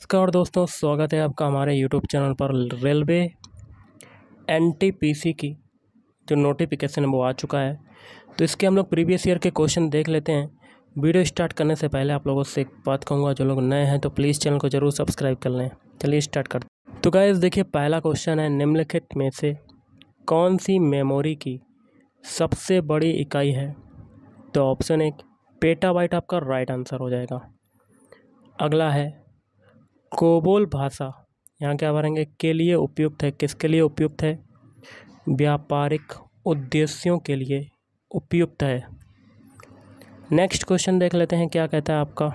नमस्कार दोस्तों, स्वागत है आपका हमारे यूट्यूब चैनल पर रेलवे एन की, जो नोटिफिकेशन है वो आ चुका है। तो इसके हम लोग प्रीवियस ईयर के क्वेश्चन देख लेते हैं। वीडियो स्टार्ट करने से पहले आप लोगों से एक बात कहूँगा, जो लोग नए हैं तो प्लीज़ चैनल को ज़रूर सब्सक्राइब कर लें। चलिए स्टार्ट करते तो गाइस देखिए, पहला क्वेश्चन है, निम्नलिखित में से कौन सी मेमोरी की सबसे बड़ी इकाई है? तो ऑप्शन एक पेटाबाइट आपका राइट आंसर हो जाएगा। अगला है कोबोल भाषा, यहाँ क्या भरेंगे? के लिए उपयुक्त है, किसके लिए उपयुक्त है? व्यापारिक उद्देश्यों के लिए उपयुक्त है। नेक्स्ट क्वेश्चन देख लेते हैं, क्या कहता है आपका?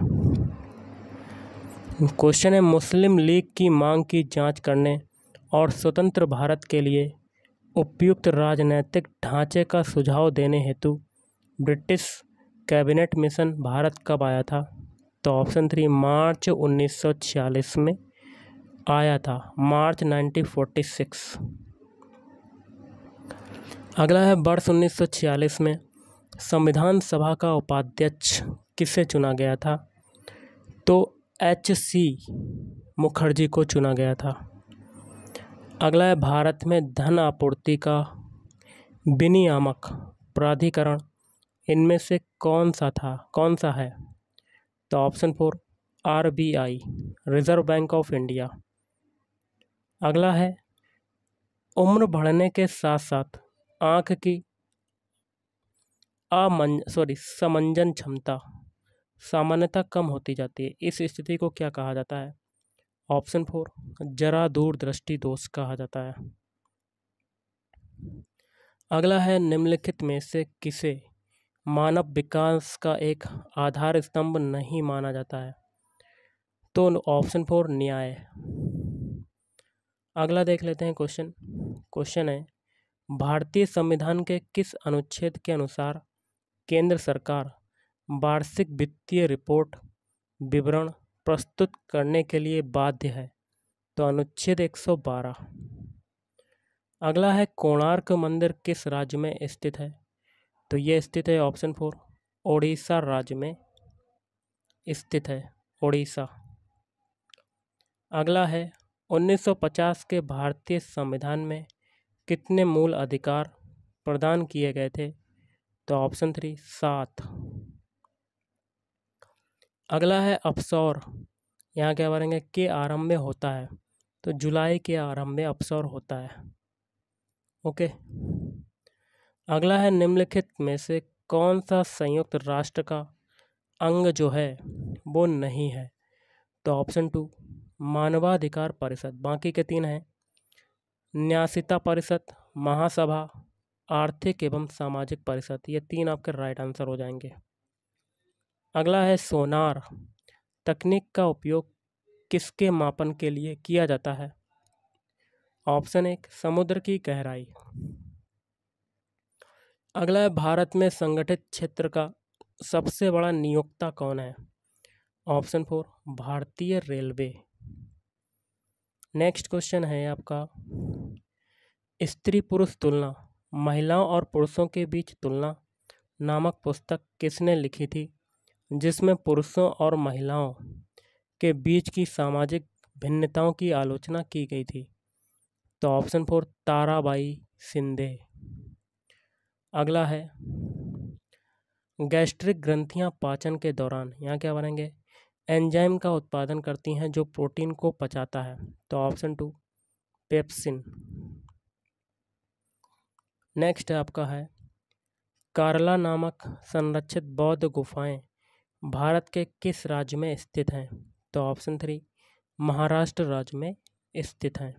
क्वेश्चन है, मुस्लिम लीग की मांग की जाँच करने और स्वतंत्र भारत के लिए उपयुक्त राजनैतिक ढांचे का सुझाव देने हेतु ब्रिटिश कैबिनेट मिशन भारत कब आया था? तो ऑप्शन थ्री मार्च 1946 में आया था। मार्च 1946 अगला है वर्ष 1946 में संविधान सभा का उपाध्यक्ष किसे चुना गया था? तो एच सी मुखर्जी को चुना गया था। अगला है भारत में धन आपूर्ति का विनियामक प्राधिकरण। इनमें से कौन सा था? कौन सा है? Option four R B I Reserve Bank of India. अगला है, उम्र बढ़ने के साथ साथ आँख की अमन सॉरी समंजन क्षमता सामान्यता कम होती जाती है। इस स्थिति को क्या कहा जाता है? ऑप्शन फोर जरा दूर दृष्टि दोष कहा जाता है। अगला है, निम्नलिखित में से किसे मानव विकास का एक आधार स्तंभ नहीं माना जाता है। तो ऑप्शन फोर न्याय। अगला देख लेते हैं क्वेश्चन क्वेश्चन है, भारतीय संविधान के किस अनुच्छेद के अनुसार केंद्र सरकार वार्षिक वित्तीय रिपोर्ट विवरण प्रस्तुत करने के लिए बाध्य है? तो अनुच्छेद 112 अगला है, कोणार्क मंदिर किस राज्य में स्थित है? तो ये स्थित है ऑप्शन फोर ओडिशा राज्य में स्थित है, ओडिशा। अगला है 1950 के भारतीय संविधान में कितने मूल अधिकार प्रदान किए गए थे? तो ऑप्शन थ्री सात। अगला है अफसौर यहाँ क्या बोलेंगे? के आरंभ में होता है। तो जुलाई के आरंभ में अफसौर होता है। ओके? अगला है निम्नलिखित में से कौन सा संयुक्त राष्ट्र का अंग जो है, वो नहीं है? तो ऑप्शन टू मानवाधिकार परिषद। बाकी के तीन हैं। न्यासिता परिषद, महासभा, आर्थिक एवं सामाजिक परिषद। ये तीन आपके राइट आंसर हो जाएँगे। अगला है सोनार। तकनीक का उपयोग किसके मापन के लिए किया जाता है? ऑप्शन एक, समुद्र की गहराई। अगला है भारत में संगठित क्षेत्र का सबसे बड़ा नियोक्ता कौन है? ऑप्शन फोर, भारतीय रेलवे। नेक्स्ट क्वेश्चन है आपका, स्त्री पुरुष तुलना, महिलाओं और पुरुषों के बीच तुलना नामक पुस्तक किसने लिखी थी, जिसमें पुरुषों और महिलाओं के बीच की सामाजिक भिन्नताओं की आलोचना की गई थी? तो ऑप्शन फोर, ताराबाई सिंधे। अगला है, गैस्ट्रिक ग्रंथियाँ पाचन के दौरान, यहाँ क्या बनेंगे एंजाइम का उत्पादन करती हैं जो प्रोटीन को पचाता है। तो ऑप्शन टू, पेप्सिन। नेक्स्ट आपका है, कारला नामक संरक्षित बौद्ध गुफाएँ भारत के किस राज्य में स्थित हैं? तो ऑप्शन थ्री, महाराष्ट्र राज्य में स्थित हैं।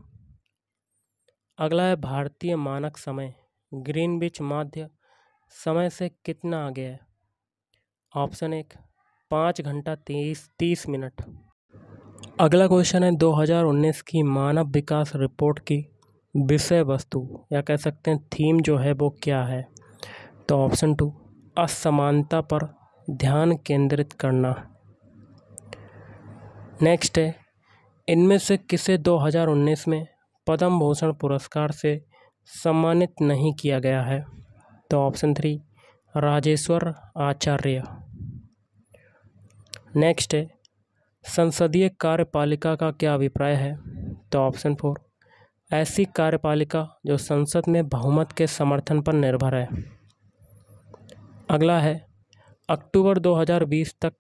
अगला है, भारतीय मानक समय। ग्रीनविच माध्य समय से कितना आगे है? ऑप्शन एक, पाँच घंटा तीस तीस मिनट। अगला क्वेश्चन है 2019 की मानव विकास रिपोर्ट की विषय वस्तु, या कह सकते हैं थीम जो है वो क्या है? तो ऑप्शन टू, असमानता पर ध्यान केंद्रित करना। नेक्स्ट है, इनमें से किसे 2019 में पद्म भूषण पुरस्कार से सम्मानित नहीं किया गया है। तो option three, Rajeshwar Acharya. Next है, संसदीय कार्यपालिका का क्या अभिप्राय है? तो ऑप्शन फोर, ऐसी कार्यपालिका जो संसद में बहुमत के समर्थन पर निर्भर है। अगला है, अक्टूबर 2020 तक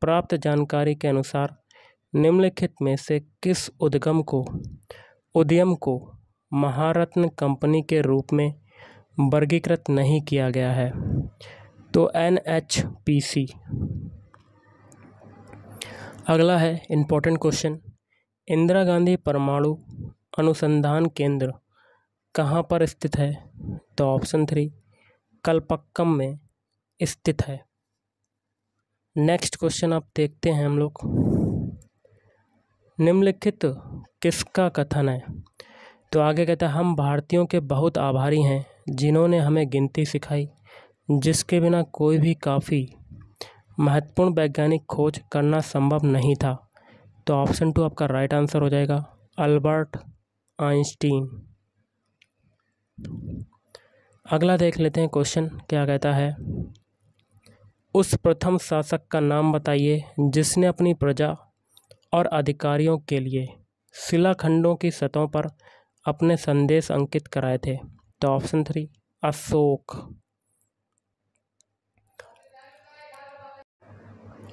प्राप्त जानकारी के अनुसार निम्नलिखित में से किस उद्गम को, उद्यम को महारत्न कंपनी के रूप में वर्गीकृत नहीं किया गया है। तो एन एच पी सी अगला है इम्पोर्टेंट क्वेश्चन इंदिरा गांधी परमाणु अनुसंधान केंद्र कहाँ पर स्थित है? तो ऑप्शन थ्री कलपक्कम में स्थित है। नेक्स्ट क्वेश्चन आप देखते हैं हम लोग। निम्नलिखित किसका कथन है? तो आगे कहता है, हम भारतीयों के बहुत आभारी हैं, जिन्होंने हमें गिनती सिखाई, जिसके बिना कोई भी काफ़ी महत्वपूर्ण वैज्ञानिक खोज करना संभव नहीं था। तो ऑप्शन टू आपका राइट आंसर हो जाएगा अल्बर्ट आइंस्टीन अगला देख लेते हैं क्वेश्चन क्या कहता है। उस प्रथम शासक का नाम बताइए, जिसने अपनी प्रजा और अधिकारियों के लिए शिलाखंडों की सतहों पर अपने संदेश अंकित कराए थे। तो ऑप्शन थ्री अशोक।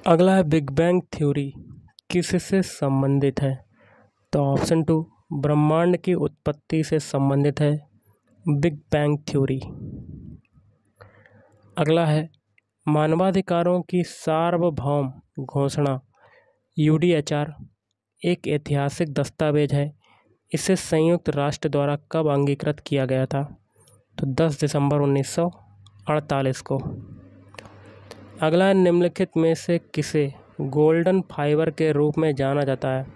अगला है बिग बैंग थ्योरी किससे संबंधित है? तो ऑप्शन टू ब्रह्मांड की उत्पत्ति से संबंधित है बिग बैंग थ्योरी अगला है, मानवाधिकारों की सार्वभौम घोषणा यूडीएचआर एक ऐतिहासिक दस्तावेज़ है। इसे संयुक्त राष्ट्र द्वारा कब अंगीकृत किया गया था? तो 10 दिसंबर 1948 को। अगला निम्नलिखित में से किसे गोल्डन फाइबर के रूप में जाना जाता है?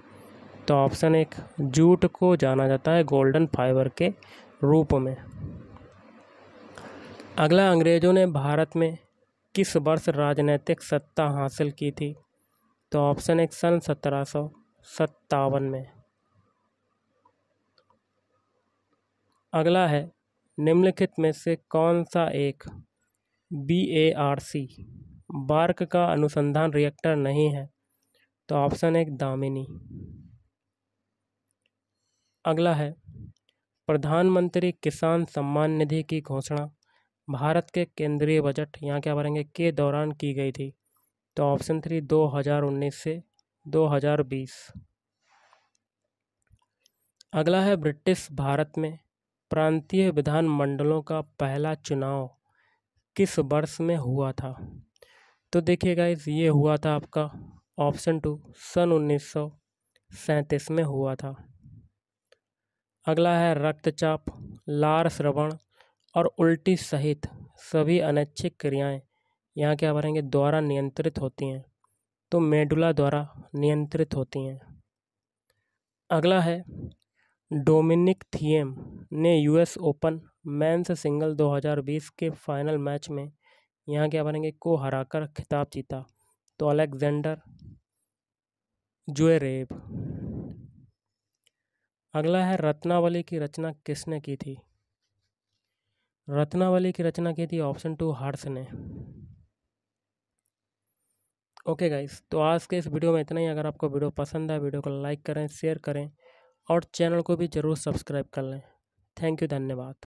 तो ऑप्शन एक, जूट को जाना जाता है गोल्डन फाइबर के रूप में। अगला, अंग्रेज़ों ने भारत में किस वर्ष राजनीतिक सत्ता हासिल की थी? तो ऑप्शन एक, सन सत्रह सौ सत्तावन में। अगला है, निम्नलिखित में से कौन सा एक B A R C BARC का अनुसंधान रिएक्टर नहीं है तो ऑप्शन एक दामिनी। अगला है, प्रधानमंत्री किसान सम्मान निधि की घोषणा। भारत के केंद्रीय बजट यहाँ क्या भरेंगे? के दौरान की गई थी तो ऑप्शन थ्री दो हज़ार उन्नीस से दो हज़ार बीस। अगला है, ब्रिटिश भारत में प्रांतीय विधानमंडलों का पहला चुनाव किस वर्ष में हुआ था? तो देखिएगा इस ये हुआ था आपका ऑप्शन टू सन उन्नीस सैंतीस में हुआ था। अगला है रक्तचाप, लार श्रवण और उल्टी सहित सभी अनैच्छिक क्रियाएँ यहाँ क्या भरेंगे? द्वारा नियंत्रित होती हैं। तो मेडुला द्वारा नियंत्रित होती हैं। अगला है डोमिनिक थिएम ने यूएस ओपन मेंस सिंगल 2020 के फाइनल मैच में यहाँ क्या बनेंगे? को हराकर खिताब जीता। तो अलेक्जेंडर जुएरेब। अगला है रत्नावली की रचना किसने की थी? रत्नावली की रचना की थी ऑप्शन टू हर्ष ने। ओके गाइस तो आज के इस वीडियो में इतना ही। अगर आपको वीडियो पसंद है वीडियो को लाइक करें, शेयर करें। और चैनल को भी ज़रूर सब्सक्राइब कर लें। थैंक यू धन्यवाद।